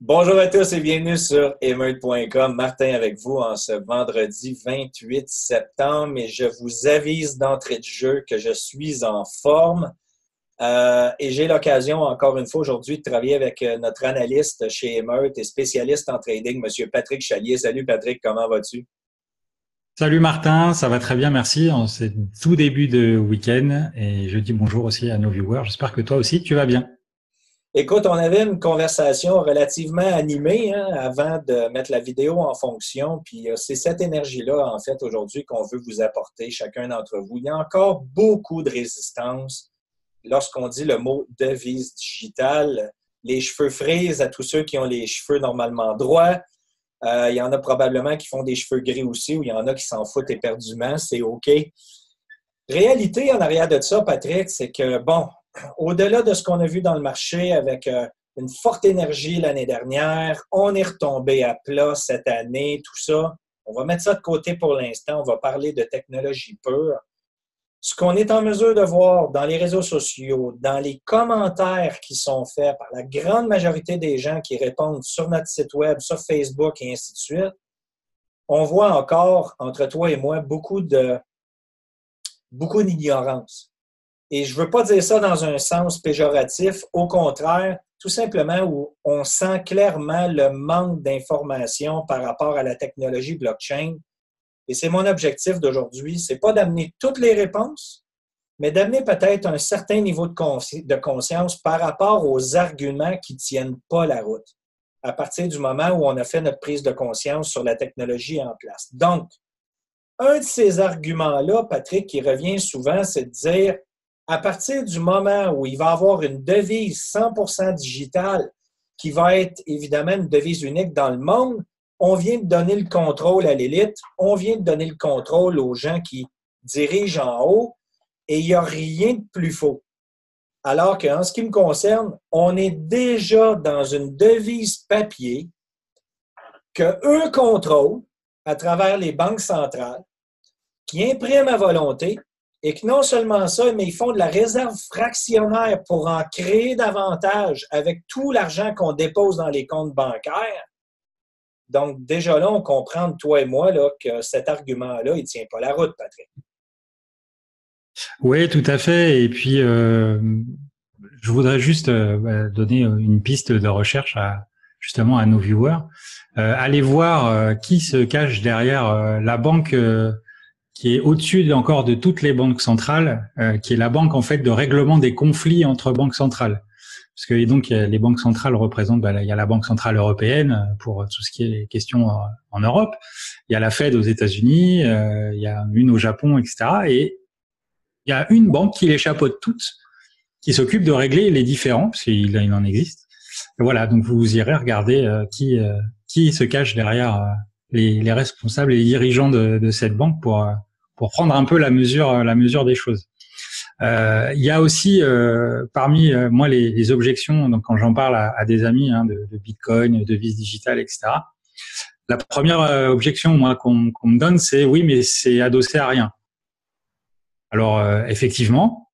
Bonjour à tous et bienvenue sur emeute.com. Martin avec vous en ce vendredi 28 septembre et je vous avise d'entrée de jeu que je suis en forme. Euh, et j'ai l'occasion, encore une fois, aujourd'hui, de travailler avec euh, notre analyste chez Emeute et spécialiste en trading, M. Patrick Chalier. Salut Patrick, comment vas-tu? Salut Martin, ça va très bien, merci. C'est tout début de week-end et je dis bonjour aussi à nos viewers. J'espère que toi aussi, tu vas bien. Écoute, on avait une conversation relativement animée hein, avant de mettre la vidéo en fonction. Puis euh, c'est cette énergie-là, en fait, aujourd'hui qu'on veut vous apporter, chacun d'entre vous. Il y a encore beaucoup de résistance lorsqu'on dit le mot devise digitale, les cheveux frisent à tous ceux qui ont les cheveux normalement droits. Euh, il y en a probablement qui font des cheveux gris aussi, ou il y en a qui s'en foutent éperdument, c'est OK. Réalité en arrière de ça, Patrick, c'est que, bon, au-delà de ce qu'on a vu dans le marché avec euh, une forte énergie l'année dernière, on est retombé à plat cette année, tout ça. On va mettre ça de côté pour l'instant. On va parler de technologie pure ce qu'on est en mesure de voir dans les réseaux sociaux, dans les commentaires qui sont faits par la grande majorité des gens qui répondent sur notre site web, sur Facebook et ainsi de suite, on voit encore entre toi et moi beaucoup de beaucoup d'ignorance. Et je ne veux pas dire ça dans un sens péjoratif, au contraire, tout simplement où on sent clairement le manque d'informations par rapport à la technologie blockchain et c'est mon objectif d'aujourd'hui, c'est pas d'amener toutes les réponses, mais d'amener peut-être un certain niveau de, conscience par rapport aux arguments qui tiennent pas la route à partir du moment où on a fait notre prise de conscience sur la technologie en place. Donc, un de ces arguments-là, Patrick, qui revient souvent, c'est de dire, à partir du moment où il va avoir une devise 100% digitale, qui va être évidemment une devise unique dans le monde, on vient de donner le contrôle à l'élite, on vient de donner le contrôle aux gens qui dirigent en haut, et il n'y a rien de plus faux. Alors qu'en ce qui me concerne, on est déjà dans une devise papier que eux contrôlent à travers les banques centrales, qui impriment à volonté, et que non seulement ça, mais ils font de la réserve fractionnaire pour en créer davantage avec tout l'argent qu'on dépose dans les comptes bancaires. Donc, déjà là, on comprend, toi et moi, là, que cet argument-là, il ne tient pas la route, Patrick. Oui, tout à fait. Et puis, euh, je voudrais juste euh, bah, donner une piste de recherche à, justement à nos viewers. Euh, allez voir qui se cache derrière la banque qui est au-dessus encore de toutes les banques centrales, qui est la banque en fait de règlement des conflits entre banques centrales parce que donc les banques centrales représentent, bah, il y a la Banque centrale européenne euh, pour tout ce qui est questions en Europe, il y a la Fed aux États-Unis, euh, il y a une au Japon, etc. Et il y a une banque qui les chapeaute toutes, qui s'occupe de régler les différends, parce qu'il il en existe. Voilà, donc vous irez regarder euh, qui qui se cache derrière les, les, responsables et les dirigeants de, de cette banque pour pour prendre un peu la mesure la mesure des choses. Euh, il y a aussi euh, parmi euh, moi les, les, objections, donc quand j'en parle à, à, des amis hein, de, de, Bitcoin, de vis digitale, etc. La première objection moi qu'on me donne, c'est oui, mais c'est adossé à rien. Alors effectivement,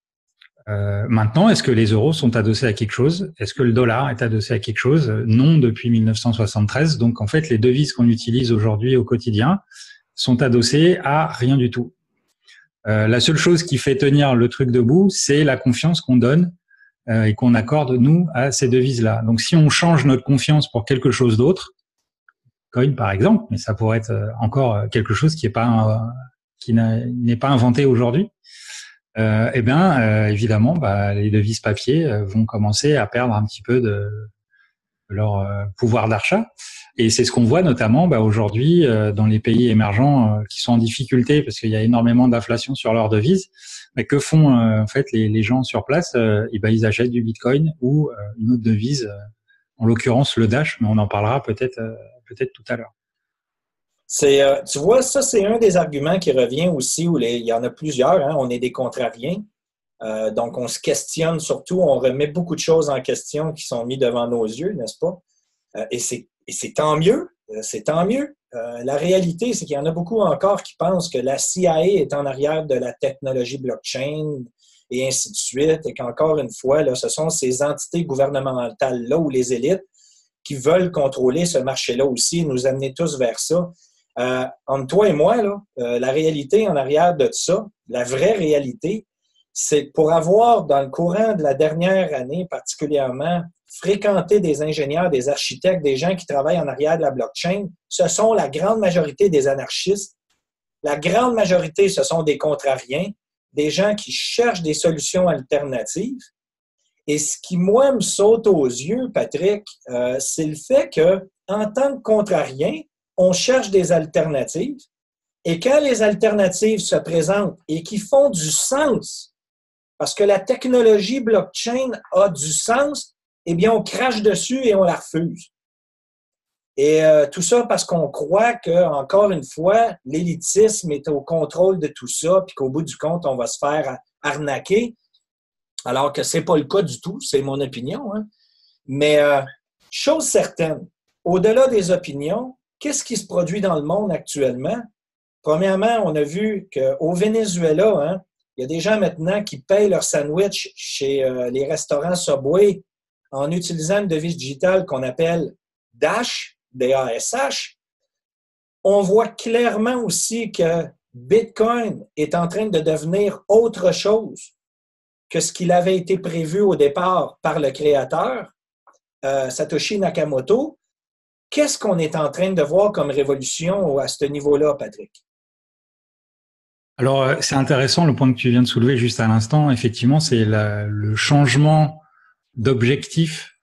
euh, maintenant, est-ce que les euros sont adossés à quelque chose? Est-ce que le dollar est adossé à quelque chose? Non, depuis 1973. Donc, en fait, les devises qu'on utilise aujourd'hui au quotidien sont adossées à rien du tout. Euh, la seule chose qui fait tenir le truc debout, c'est la confiance qu'on donne euh, et qu'on accorde nous à ces devises-là. Donc, si on change notre confiance pour quelque chose d'autre, coin par exemple, mais ça pourrait être euh, encore quelque chose qui n'est pas pas inventé aujourd'hui. Euh, eh bien, évidemment, bah, les devises papier vont commencer à perdre un petit peu de leur pouvoir d'achat. Et c'est ce qu'on voit notamment bah, aujourd'hui euh, dans les pays émergents euh, qui sont en difficulté parce qu'il y a énormément d'inflation sur leurs devises. Mais que font euh, en fait les, les, gens sur place? Et ben, Ils achètent du Bitcoin ou une autre devise, en l'occurrence le Dash, mais on en parlera peut-être peut-être tout à l'heure. C'est, tu vois, ça, c'est un des arguments qui revient aussi, où les, il y en a plusieurs, hein, on est des contrariens. Euh, donc, on se questionne surtout, on remet beaucoup de choses en question qui sont mises devant nos yeux, n'est-ce pas? Euh, et c'est tant mieux, euh, c'est tant mieux. Euh, la réalité, c'est qu'il y en a beaucoup encore qui pensent que la CIA est en arrière de la technologie blockchain, et ainsi de suite, et qu'encore une fois, là, ce sont ces entités gouvernementales-là ou les élites qui veulent contrôler ce marché-là aussi, nous amener tous vers ça. Euh, entre toi et moi, là, euh, la réalité en arrière de ça, la vraie réalité, c'est pour avoir, dans le courant de la dernière année particulièrement, fréquenté des ingénieurs, des architectes, des gens qui travaillent en arrière de la blockchain, ce sont la grande majorité des anarchistes. La grande majorité, ce sont des contrariens, des gens qui cherchent des solutions alternatives. Et ce qui, moi, me saute aux yeux, Patrick, euh, c'est le fait que, en tant que contrarien, on cherche des alternatives. Et quand les alternatives se présentent et qui font du sens, parce que la technologie blockchain a du sens, eh bien, on crache dessus et on la refuse. Et euh, tout ça parce qu'on croit que, encore une fois, l'élitisme est au contrôle de tout ça, puis qu'au bout du compte, on va se faire arnaquer, alors que c'est pas le cas du tout, c'est mon opinion. Hein. Mais euh, chose certaine, au-delà des opinions, qu'est-ce qui se produit dans le monde actuellement? Premièrement, on a vu qu'au Venezuela, hein, il y a des gens maintenant qui payent leur sandwich chez euh, les restaurants Subway en utilisant une devise digitale qu'on appelle Dash, DASH, on voit clairement aussi que Bitcoin est en train de devenir autre chose que ce qu'il avait été prévu au départ par le créateur, euh, Satoshi Nakamoto. Qu'est-ce qu'on est en train de voir comme révolution à ce niveau-là, Patrick? Alors, euh, c'est intéressant le point que tu viens de soulever juste à l'instant. Effectivement, c'est le changement d'objectif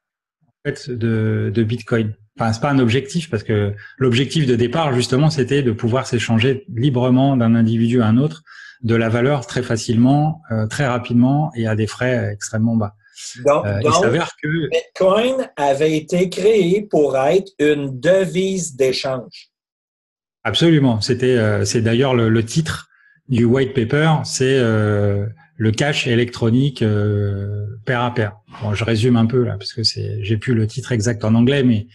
de, de Bitcoin. Enfin, c'est pas un objectif parce que l'objectif de départ, justement, c'était de pouvoir s'échanger librement d'un individu à un autre de la valeur très facilement, euh, très rapidement et à des frais extrêmement bas. Donc, euh, il s'avère que Bitcoin avait été créé pour être une devise d'échange. Absolument. C'était, euh, c'est d'ailleurs le, le, titre du white paper, c'est le cash électronique euh, pair à pair. Bon, je résume un peu là parce que c'est, j'ai plus le titre exact en anglais, mais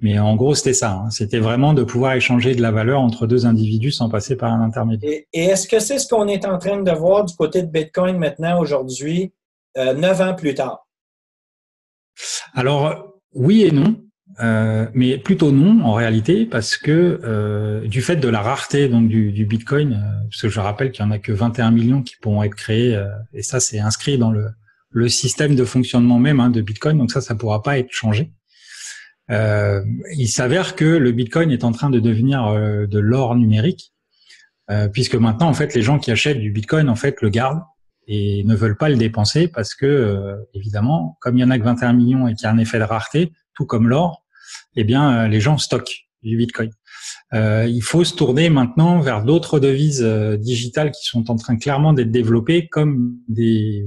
mais en gros c'était ça. Hein. C'était vraiment de pouvoir échanger de la valeur entre deux individus sans passer par un intermédiaire. Et, est-ce que c'est ce qu'on est en train de voir du côté de Bitcoin maintenant aujourd'hui, euh, neuf ans plus tard? Alors oui et non. Euh, mais plutôt non en réalité parce que euh, du fait de la rareté donc du, du Bitcoin, euh, parce que je rappelle qu'il y en a que 21 millions qui pourront être créés euh, et ça c'est inscrit dans le, le système de fonctionnement même hein, de Bitcoin, donc ça ça pourra pas être changé. il s'avère que le Bitcoin est en train de devenir de l'or numérique puisque maintenant en fait les gens qui achètent du Bitcoin en fait le gardent et ne veulent pas le dépenser parce que évidemment comme il y en a que 21 millions et qu'il y a un effet de rareté, tout comme l'or, eh bien, euh, les gens stockent du Bitcoin. Euh, il faut se tourner maintenant vers d'autres devises euh, digitales qui sont en train clairement d'être développées comme des,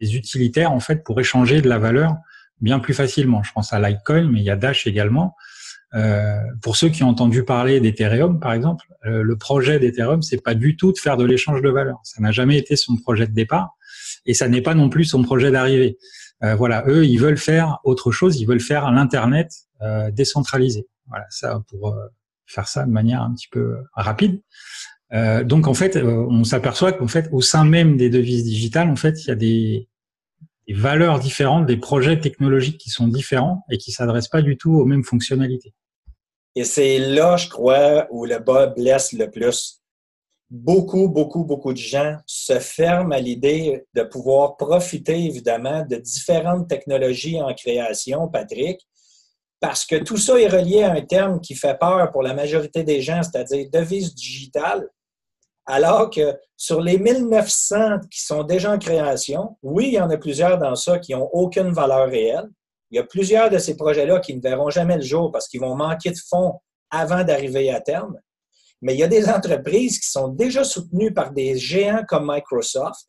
utilitaires en fait pour échanger de la valeur bien plus facilement. Je pense à Litecoin, mais il y a Dash également. pour ceux qui ont entendu parler d'Ethereum, par exemple, le projet d'Ethereum, c'est pas du tout de faire de l'échange de valeur. Ça n'a jamais été son projet de départ, et ça n'est pas non plus son projet d'arrivée. Voilà, eux, ils veulent faire autre chose. Ils veulent faire l'internet euh, décentralisé. Voilà, ça pour euh, faire ça de manière un petit peu rapide. Euh, donc en fait, on s'aperçoit qu'en fait, au sein même des devises digitales, en fait, il y a des, des valeurs différentes, des projets technologiques qui sont différents et qui s'adressent pas du tout aux mêmes fonctionnalités. Et c'est là, je crois, où le bas blesse le plus. Beaucoup, beaucoup, beaucoup de gens se ferment à l'idée de pouvoir profiter, évidemment, de différentes technologies en création, Patrick, parce que tout ça est relié à un terme qui fait peur pour la majorité des gens, c'est-à-dire devise digitale, alors que sur les 1900 qui sont déjà en création, oui, il y en a plusieurs dans ça qui n'ont aucune valeur réelle. Il y a plusieurs de ces projets-là qui ne verront jamais le jour parce qu'ils vont manquer de fonds avant d'arriver à terme. Mais il y a des entreprises qui sont déjà soutenues par des géants comme Microsoft,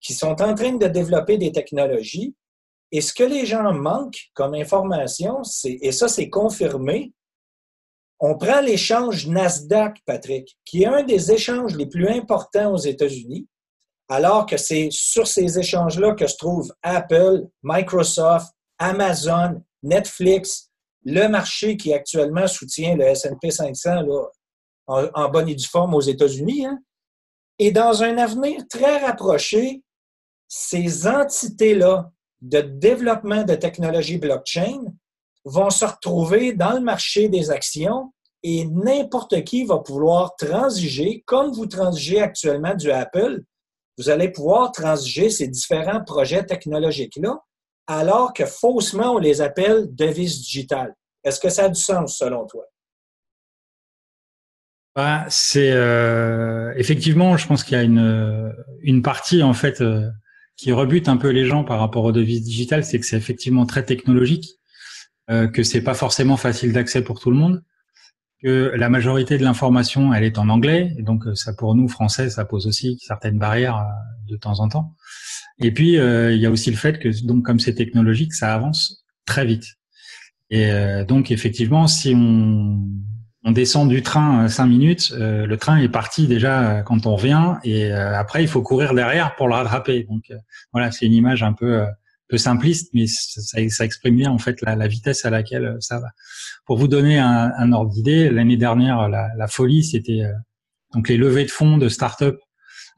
qui sont en train de développer des technologies. Et ce que les gens manquent comme information, c'est, et ça c'est confirmé, on prend l'échange Nasdaq, Patrick, qui est un des échanges les plus importants aux États-Unis, alors que c'est sur ces échanges-là que se trouvent Apple, Microsoft, Amazon, Netflix, le marché qui actuellement soutient le S&P 500 là, en, bonne et due forme aux États-Unis. Hein. Et dans un avenir très rapproché, ces entités-là de développement de technologie blockchain vont se retrouver dans le marché des actions et n'importe qui va pouvoir transiger, comme vous transigez actuellement du Apple, vous allez pouvoir transiger ces différents projets technologiques-là, alors que faussement, on les appelle devises digitales. Est-ce que ça a du sens selon toi? Bah, c'est euh, effectivement, je pense qu'il y a une, partie en fait euh, qui rebute un peu les gens par rapport aux devises digitales, c'est que c'est effectivement très technologique, euh, que c'est pas forcément facile d'accès pour tout le monde, que la majorité de l'information elle est en anglais, et donc ça pour nous français ça pose aussi certaines barrières euh, de temps en temps. Et puis euh, il y a aussi le fait que donc comme c'est technologique, ça avance très vite. Et euh, donc effectivement, si on on descend du train cinq minutes, euh, le train est parti déjà quand on revient et euh, après il faut courir derrière pour le rattraper. Donc euh, voilà, c'est une image un peu peu simpliste, mais ça, ça, exprime bien en fait la, la, vitesse à laquelle ça va. Pour vous donner un, un ordre d'idée, l'année dernière, la, la folie, c'était donc les levées de fonds de start-up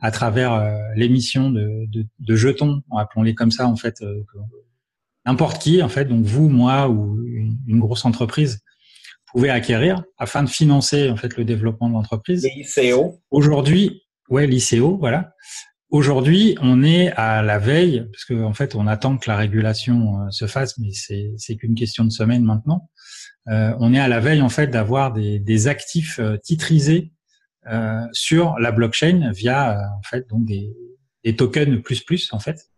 à travers l'émission de, de, de, jetons, appelons-les comme ça en fait, n'importe qui en fait, donc vous, moi ou une grosse entreprise pouvez acquérir afin de financer en fait le développement de l'entreprise. L'ICO. Aujourd'hui, ouais, l'ICO, voilà. Aujourd'hui, on est à la veille, parce qu'en en fait, on attend que la régulation euh, se fasse, mais c'est qu'une question de semaine maintenant. Euh, on est à la veille en fait d'avoir des, des, actifs euh, titrisés euh, sur la blockchain via en fait donc des, des, tokens plus plus en fait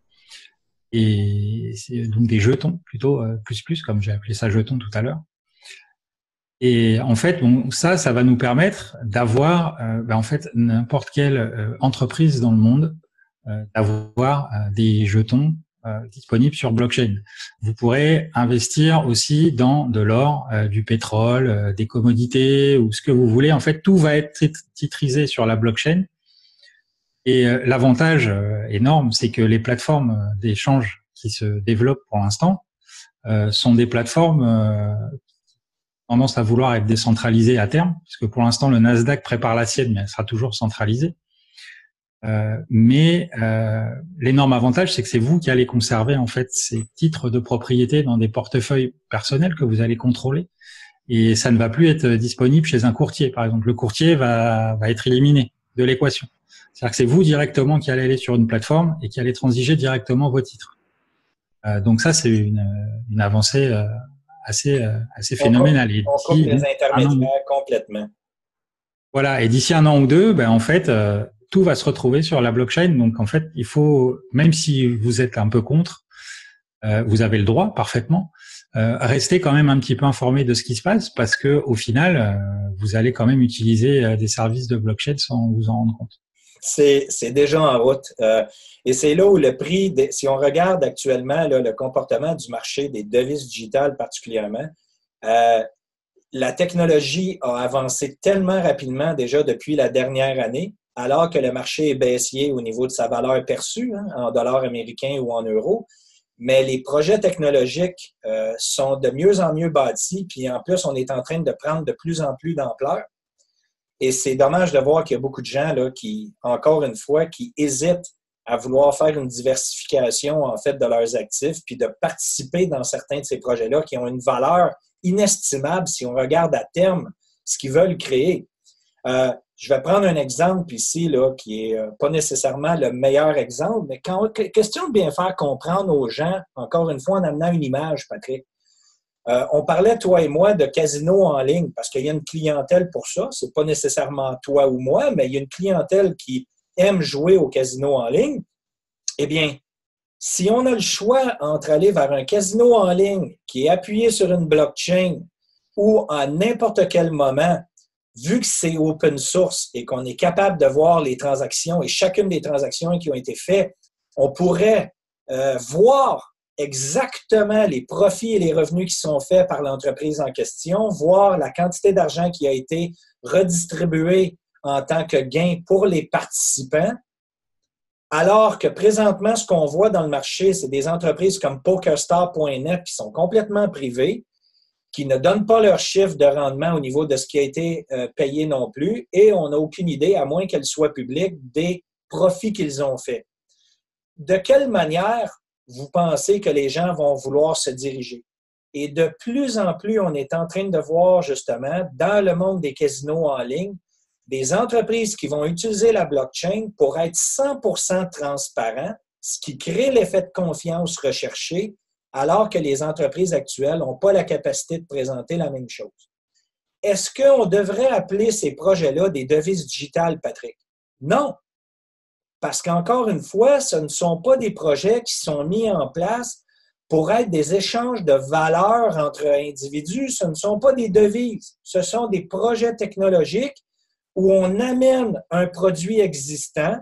et donc des jetons plutôt plus plus comme j'ai appelé ça jetons tout à l'heure et en fait, bon, ça, ça va nous permettre d'avoir, euh, ben, en fait, n'importe quelle euh, entreprise dans le monde, euh, d'avoir euh, des jetons disponibles sur blockchain. Vous pourrez investir aussi dans de l'or, du pétrole, des commodités ou ce que vous voulez. En fait, tout va être titrisé sur la blockchain. Et l'avantage énorme, c'est que les plateformes d'échange qui se développent pour l'instant sont des plateformes tendance à vouloir être décentralisée à terme, parce que pour l'instant le Nasdaq prépare la sienne, mais elle sera toujours centralisée. Euh, mais euh, l'énorme avantage, c'est que c'est vous qui allez conserver en fait ces titres de propriété dans des portefeuilles personnels que vous allez contrôler, et ça ne va plus être disponible chez un courtier. Par exemple, le courtier va, va être éliminé de l'équation. C'est-à-dire que c'est vous directement qui allez aller sur une plateforme et qui allez transiger directement vos titres. Euh, donc ça, c'est une, une avancée euh, assez, euh, assez phénoménal. On coupe les intermédiaires complètement. Voilà, et d'ici un an ou deux, ben, en fait, euh, tout va se retrouver sur la blockchain. Donc, en fait, il faut, même si vous êtes un peu contre, euh, vous avez le droit parfaitement, euh, rester quand même un petit peu informé de ce qui se passe parce que au final, euh, vous allez quand même utiliser des services de blockchain sans vous en rendre compte c'est déjà en route. Euh, et c'est là où le prix, si on regarde actuellement le comportement du marché des devises digitales particulièrement, euh, la technologie a avancé tellement rapidement déjà depuis la dernière année, alors que le marché est baissier au niveau de sa valeur perçue hein, en dollars américains ou en euros. Mais les projets technologiques euh, sont de mieux en mieux bâtis, puis en plus, on est en train de prendre de plus en plus d'ampleur. Et c'est dommage de voir qu'il y a beaucoup de gens là, qui, encore une fois, qui hésitent à vouloir faire une diversification en fait de leurs actifs, puis de participer dans certains de ces projets-là qui ont une valeur inestimable si on regarde à terme ce qu'ils veulent créer. Euh, je vais prendre un exemple ici là, qui est euh, pas nécessairement le meilleur exemple, mais quand, question de bien faire comprendre aux gens, encore une fois en amenant une image, Patrick. Euh, on parlait, toi et moi, de casino en ligne parce qu'il y a une clientèle pour ça. C'est pas nécessairement toi ou moi, mais il y a une clientèle qui aime jouer au casino en ligne. Eh bien, si on a le choix entre aller vers un casino en ligne qui est appuyé sur une blockchain ou à n'importe quel moment, vu que c'est open source et qu'on est capable de voir les transactions et chacune des transactions qui ont été faites, on pourrait euh, voir exactement les profits et les revenus qui sont faits par l'entreprise en question, voir la quantité d'argent qui a été redistribuée en tant que gain pour les participants, alors que présentement, ce qu'on voit dans le marché, c'est des entreprises comme PokerStar.net qui sont complètement privées, qui ne donnent pas leur chiffre de rendement au niveau de ce qui a été euh, payé non plus, et on n'a aucune idée, à moins qu'elles soient publiques, des profits qu'ils ont faits. de quelle manière vous pensez que les gens vont vouloir se diriger? Et de plus en plus, on est en train de voir justement dans le monde des casinos en ligne des entreprises qui vont utiliser la blockchain pour être 100% transparents, ce qui crée l'effet de confiance recherché, alors que les entreprises actuelles n'ont pas la capacité de présenter la même chose. Est-ce qu'on devrait appeler ces projets-là des devises digitales, Patrick? Non. Parce qu'encore une fois, ce ne sont pas des projets qui sont mis en place pour être des échanges de valeurs entre individus. Ce ne sont pas des devises. Ce sont des projets technologiques où on amène un produit existant,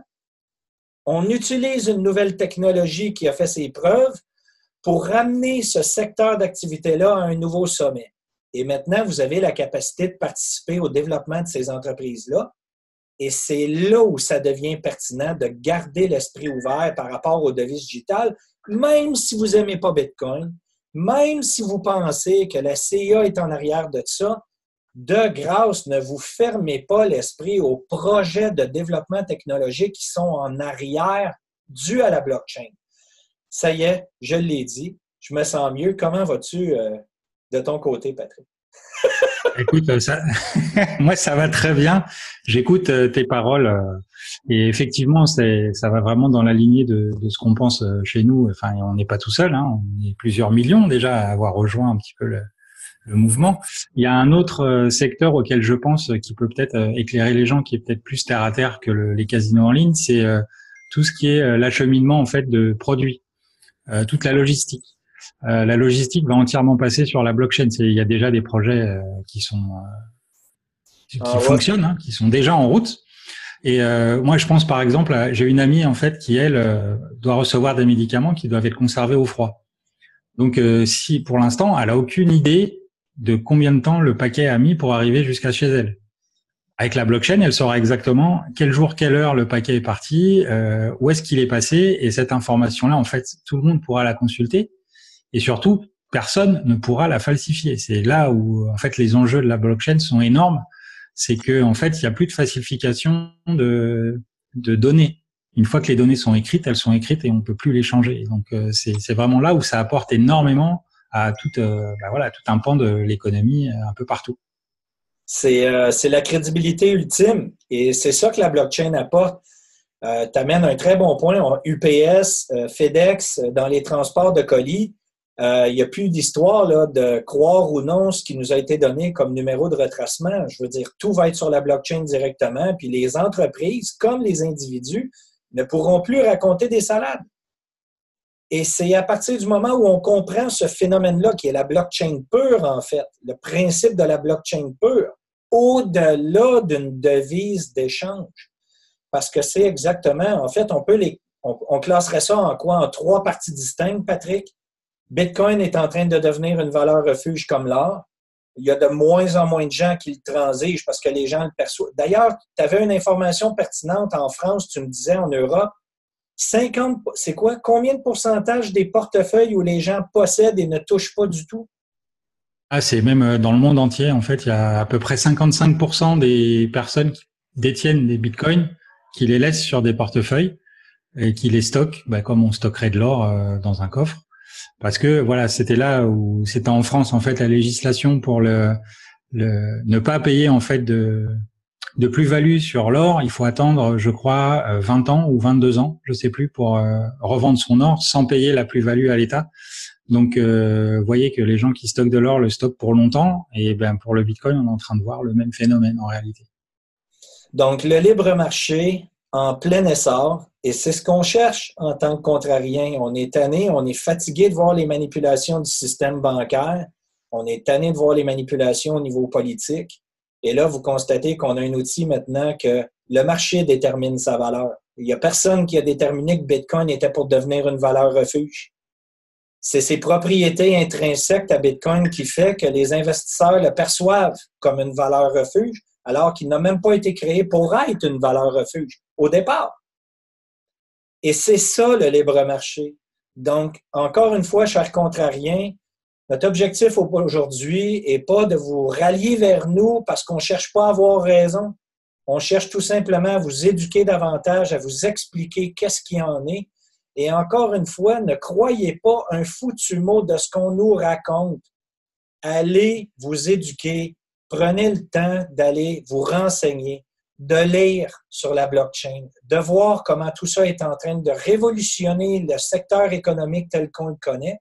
on utilise une nouvelle technologie qui a fait ses preuves pour ramener ce secteur d'activité-là à un nouveau sommet. Et maintenant, vous avez la capacité de participer au développement de ces entreprises-là. Et c'est là où ça devient pertinent de garder l'esprit ouvert par rapport aux devises digitales, même si vous n'aimez pas Bitcoin, même si vous pensez que la CIA est en arrière de ça, de grâce, ne vous fermez pas l'esprit aux projets de développement technologique qui sont en arrière dû à la blockchain. Ça y est, je l'ai dit, je me sens mieux. Comment vas-tu euh, de ton côté, Patrick? Écoute, euh, ça, moi ça va très bien. J'écoute euh, tes paroles et effectivement, ça va vraiment dans la lignée de, ce qu'on pense chez nous. Enfin, on n'est pas tout seul, hein. on est plusieurs millions déjà à avoir rejoint un petit peu le, le mouvement. Il y a un autre euh, secteur auquel je pense euh, qui peut peut-être euh, éclairer les gens, qui est peut-être plus terre à terre que les casinos en ligne, c'est tout ce qui est l'acheminement en fait de produits, toute la logistique. La logistique va entièrement passer sur la blockchain. Il y a déjà des projets qui sont qui ah fonctionnent, hein, qui sont déjà en route. Et moi, je pense par exemple, j'ai une amie en fait qui elle doit recevoir des médicaments qui doivent être conservés au froid. Donc, si pour l'instant, elle a aucune idée de combien de temps le paquet a mis pour arriver jusqu'à chez elle. Avec la blockchain, elle saura exactement quel jour, quelle heure le paquet est parti, euh, où est-ce qu'il est passé, et cette information-là, en fait, tout le monde pourra la consulter, et surtout, personne ne pourra la falsifier. C'est là où, en fait, les enjeux de la blockchain sont énormes. C'est que, en fait, il n'y a plus de falsification de, données. Une fois que les données sont écrites, elles sont écrites et on ne peut plus les changer. Donc, euh, c'est vraiment là où ça apporte énormément à tout, euh, bah voilà, tout un pan de l'économie euh, un peu partout. C'est la crédibilité ultime et c'est ça que la blockchain apporte. Euh, tu amènes un très bon point. UPS, FedEx, dans les transports de colis, il n'y a plus d'histoire de croire ou non ce qui nous a été donné comme numéro de retracement. Je veux dire, tout va être sur la blockchain directement, puis les entreprises, comme les individus, ne pourront plus raconter des salades. Et c'est à partir du moment où on comprend ce phénomène-là, qui est la blockchain pure, en fait, le principe de la blockchain pure, au-delà d'une devise d'échange. Parce que c'est exactement, en fait, on peut les, on, classerait ça en quoi? En trois parties distinctes, Patrick? Bitcoin est en train de devenir une valeur refuge comme l'or. Il y a de moins en moins de gens qui le transigent parce que les gens le perçoivent. D'ailleurs, tu avais une information pertinente en France, tu me disais en Europe, 50, c'est quoi? Combien de pourcentage des portefeuilles où les gens possèdent et ne touchent pas du tout? Ah, c'est même euh, dans le monde entier, en fait, il y a à peu près 55% des personnes qui détiennent des bitcoins qui les laissent sur des portefeuilles et qui les stockent, bah, comme on stockerait de l'or euh, dans un coffre. Parce que voilà, c'était là où c'était en France en fait la législation pour le, le ne pas payer en fait de de plus-value sur l'or, il faut attendre, je crois, 20 euh, ans ou 22 ans, je sais plus, pour euh, revendre son or sans payer la plus-value à l'État. Donc, euh, voyez que les gens qui stockent de l'or le stockent pour longtemps. Et ben pour le Bitcoin, on est en train de voir le même phénomène en réalité. Donc, le libre marché en plein essor, et c'est ce qu'on cherche en tant que contrarien. On est tanné, on est fatigué de voir les manipulations du système bancaire. On est tanné de voir les manipulations au niveau politique. Et là, vous constatez qu'on a un outil maintenant que le marché détermine sa valeur. Il n'y a personne qui a déterminé que Bitcoin était pour devenir une valeur refuge. C'est ses propriétés intrinsèques à Bitcoin qui fait que les investisseurs le perçoivent comme une valeur refuge, alors qu'il n'a même pas été créé pour être une valeur refuge au départ. Et c'est ça le libre marché. Donc, encore une fois, cher contrarien, notre objectif aujourd'hui n'est pas de vous rallier vers nous parce qu'on ne cherche pas à avoir raison. On cherche tout simplement à vous éduquer davantage, à vous expliquer qu'est-ce qu'il en est Et encore une fois, ne croyez pas un foutu mot de ce qu'on nous raconte. Allez vous éduquer. Prenez le temps d'aller vous renseigner, de lire sur la blockchain, de voir comment tout ça est en train de révolutionner le secteur économique tel qu'on le connaît.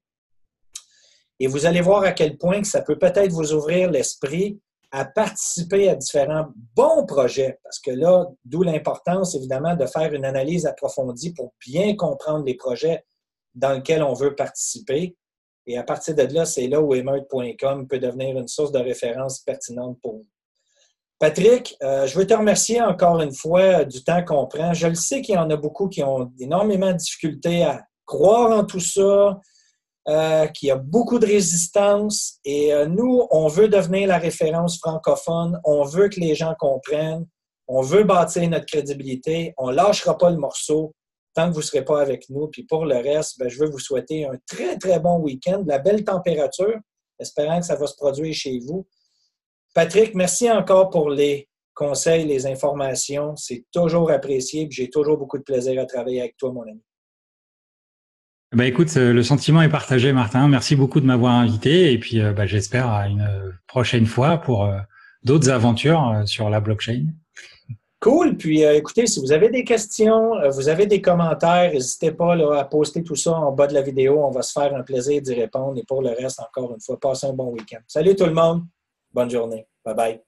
Et vous allez voir à quel point que ça peut peut-être vous ouvrir l'esprit à participer à différents bons projets, parce que là, d'où l'importance, évidemment, de faire une analyse approfondie pour bien comprendre les projets dans lesquels on veut participer. Et à partir de là, c'est là où emeute.com peut devenir une source de référence pertinente pour vous. Patrick, euh, je veux te remercier encore une fois du temps qu'on prend. Je le sais qu'il y en a beaucoup qui ont énormément de difficultés à croire en tout ça, euh, qui a beaucoup de résistance. Et euh, nous, on veut devenir la référence francophone. On veut que les gens comprennent. On veut bâtir notre crédibilité. On ne lâchera pas le morceau tant que vous ne serez pas avec nous. Puis pour le reste, ben, je veux vous souhaiter un très, très bon week-end, la belle température, espérant que ça va se produire chez vous. Patrick, merci encore pour les conseils, les informations. C'est toujours apprécié. J'ai toujours beaucoup de plaisir à travailler avec toi, mon ami. Bah écoute, euh, le sentiment est partagé, Martin. Merci beaucoup de m'avoir invité et puis euh, bah, j'espère à une prochaine fois pour euh, d'autres aventures sur la blockchain. Cool. Puis écoutez, si vous avez des questions, vous avez des commentaires, n'hésitez pas à poster tout ça en bas de la vidéo. On va se faire un plaisir d'y répondre. Et pour le reste, encore une fois, passez un bon week-end. Salut tout le monde. Bonne journée. Bye bye.